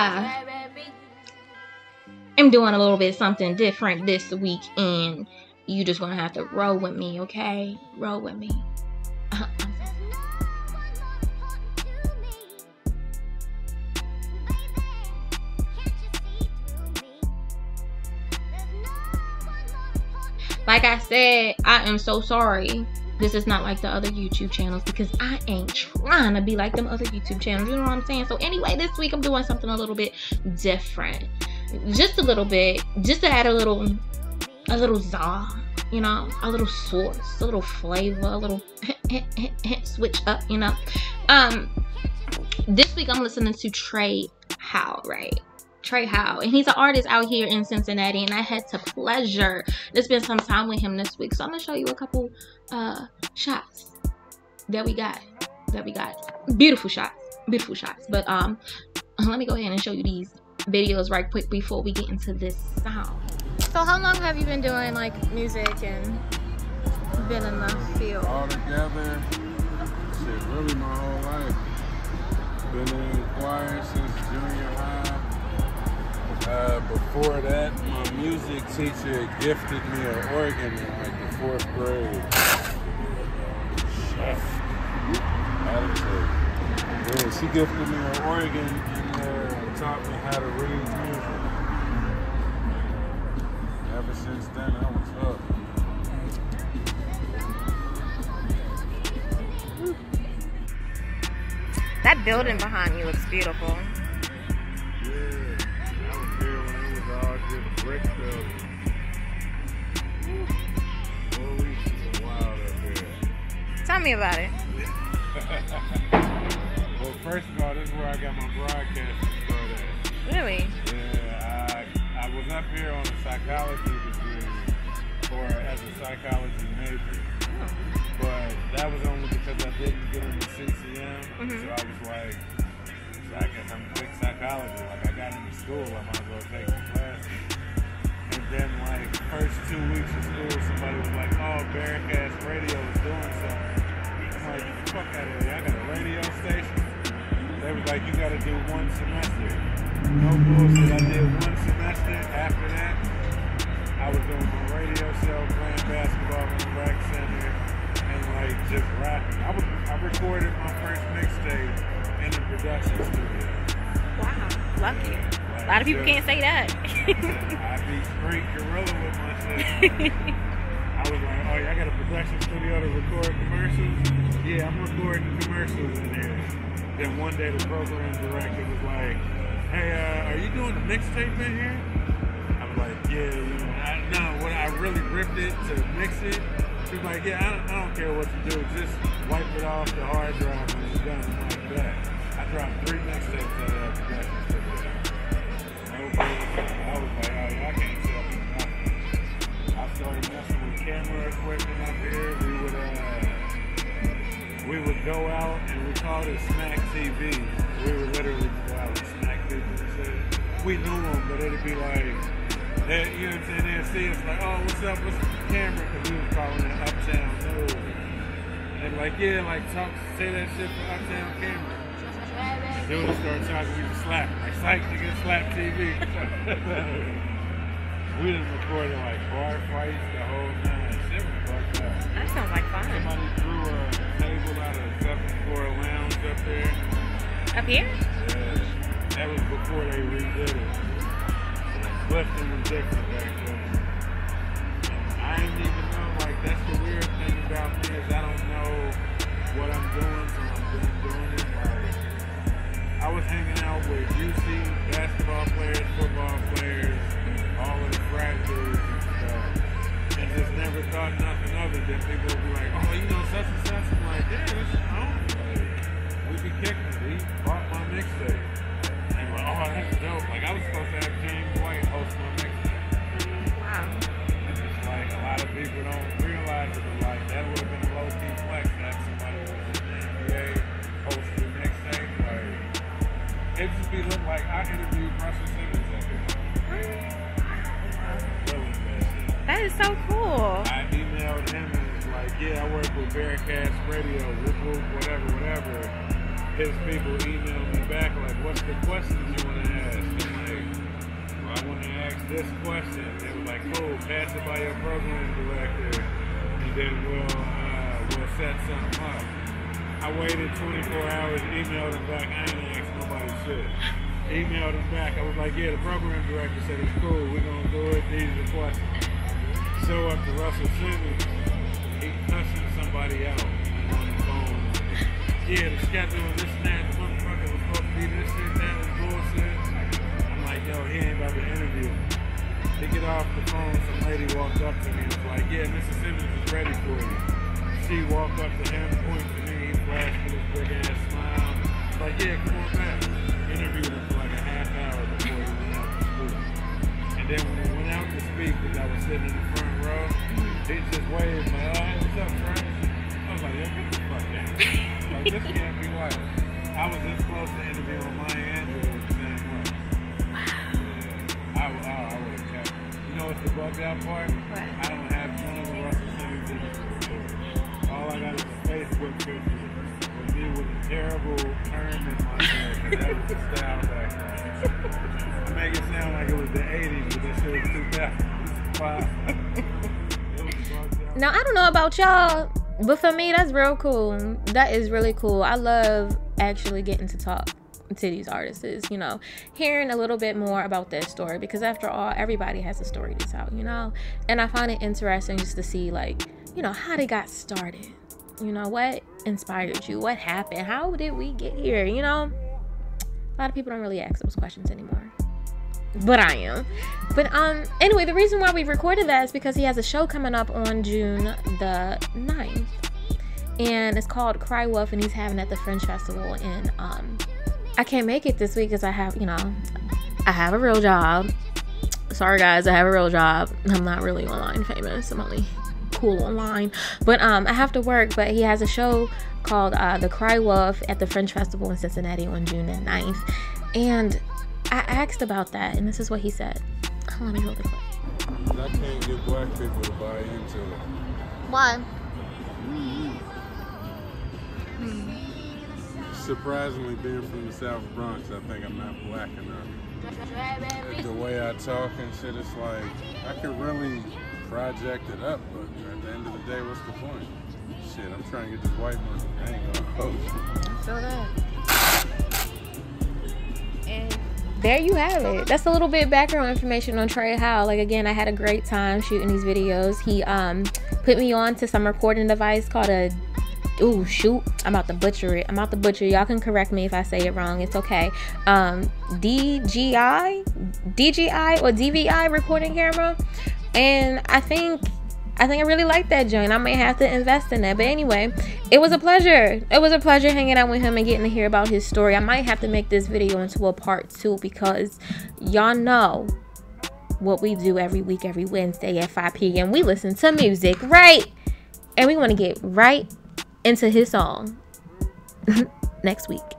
I am doing a little bit something different this week, and you just gonna have to roll with me, okay? Roll with me. like I said, I am so sorry. This is not like the other YouTube channels because I ain't trying to be like them other YouTube channels. You know what I'm saying? So anyway, this week I'm doing something a little bit different. Just a little bit. Just to add a little a little za, you know, a little sauce, a little flavor, a little switch up, you know. Um this week I'm listening to Tre Howl, right? Tre Howl, and he's an artist out here in Cincinnati, and I had the pleasure to spend some time with him this week. So I'm gonna show you a couple uh shots that we got, that we got. Beautiful shots, beautiful shots. But um, let me go ahead and show you these videos right quick before we get into this sound. So how long have you been doing like music and been in the field? All together, shit, really my whole life. Been in choir since junior high. Uh, before that, my music teacher gifted me an organ in like the fourth grade. Yeah, she gifted me an organ and uh, taught me how to read music. Ever since then, I was up. That building behind you looks beautiful. Tell me about it. well, first of all, this is where I got my broadcasting started. Really? Yeah, I, I was up here on a psychology degree, or as a psychology major. Oh. But that was only because I didn't get into CCM. Mm-hmm. So I was like, I guess I'm a big psychology. Like I got into school, I might as well take some classes then like first two weeks of school, somebody was like, "Oh, Bearcast Radio is doing something." Like, "Fuck out of here! I got a radio station." They was like, "You got to do one semester." No bullshit. I did one semester. After that, I was doing my radio show, playing basketball in the rec center, and like just rapping. I was I recorded my first mixtape in the production studio. Wow, lucky. Like, a lot of people just, can't say that. I be straight gorilla with my shit. I got a production studio to record commercials. Yeah, I'm recording commercials in there. Then one day the program director was like, hey, uh, are you doing the mixtape in here? I'm like, yeah, you know, I, no, when I really ripped it to mix it, she was like, yeah, I don't, I don't care what you do, just wipe it off the hard drive and it's done like that. I dropped three mixtapes out of that production studio. But it'd be like, they, you know what I'm saying? They'd see us like, oh, what's up? What's the camera? Because we was calling it Uptown News. And like, yeah, like talk, say that shit for Uptown Camera. Dude would start talking, we just slap. Like, psych, nigga, slap TV. We done recorded like bar fights, the whole nine. Shit was fucked up. That sounds like fun. Somebody threw a table out of the seventh floor lounge up there. Up here? Yeah. That was before they redid it. Was different back then. I didn't even know, like, that's the weird thing about me is I don't know what I'm doing, so I'm been doing it. Like, I was hanging out with UC basketball players, football players, all of the fractures and stuff. And just never thought nothing of it. Then people would be like, oh, you know, such and such. I'm like, yeah, that's home. We be kicking it. He bought my mixtape. Oh, that's dope. Like, I was supposed to have James White host my mixtape. Wow. And it's like, a lot of people don't realize it, but like, that would have been a low-key flex to have somebody who was in the NBA host your mixtape. Like, it just be look like I interviewed Russell Simmons at the that is so cool. I emailed him and was like, yeah, I work with Bearcast Radio, whoop whoop, whatever, whatever. His people emailed me back like, what's the questions you want to ask? I'm like, well, I want to ask this question. They was like, cool, pass it by your program director, and then we'll uh, we'll set something up. I waited 24 hours, emailed him back. I ain't asked nobody shit. Emailed him back. I was like, yeah, the program director said it's cool. We're gonna do it. These are the questions. Show up to Russell Simmons. He cussing somebody out. Yeah, the schedule and this and that. The motherfucker was supposed to be this shit, that was bullshit. I'm like, yo, he ain't about to interview. He get off the phone, some lady walked up to me and was like, yeah, Mr. Simmons is ready for you. She walked up to him, pointed to me, flashed with his big ass smile. Like, yeah, come on back. Interviewed him for like a half hour before he went out to school. And then when he went out to speak, because I was sitting in the front row, he just waved like, oh, what's up, Frank? I was like, yo, get the fuck like, this can't be right. I was this close to interviewing Maya Angelou the same way. Yeah. I, I, I would have kept. You know what's the bugged out part? What? I don't have none of the Russell Simmons images. All I got is a Facebook picture with me with a terrible perm in my hair. 'cause That was the style back then. I make it sound like it was the 80s, but this shit was 2005. it was bugged out. Now I don't know about y'all, but for me that's real cool. That is really cool. I love actually getting to talk to these artists, you know, hearing a little bit more about their story because after all, everybody has a story to tell, you know. And I find it interesting just to see like, you know, how they got started. You know, what inspired you? What happened? How did we get here? You know? A lot of people don't really ask those questions anymore but I am. But um anyway, the reason why we recorded that is because he has a show coming up on June the 9th. And it's called Cry Wolf and he's having it at the Fringe Festival and um I can't make it this week because I have, you know, I have a real job. Sorry guys, I have a real job. I'm not really online famous. I'm only cool online. But um I have to work, but he has a show called uh The Cry Wolf at the Fringe Festival in Cincinnati on June the 9th. And I asked about that, and this is what he said. Let me roll the clip. I can't get black people to buy into it. Why? Surprisingly, being from the South Bronx, I think I'm not black enough. The way I talk and shit, it's like I could really project it up, but at the end of the day, what's the point? Shit, I'm trying to get this white money. I ain't gonna hold you. Feel that. There you have it. That's a little bit background information on Tre Howl. Like again, I had a great time shooting these videos. He um put me on to some recording device called a Ooh, shoot. I'm about to butcher it. I'm about to butcher. Y'all can correct me if I say it wrong. It's okay. Um, DGI, DGI or DVI recording camera. And I think I think I really like that joint. I may have to invest in that. But anyway, it was a pleasure. It was a pleasure hanging out with him and getting to hear about his story. I might have to make this video into a part two because y'all know what we do every week, every Wednesday at 5 p.m. We listen to music, right? And we want to get right into his song next week.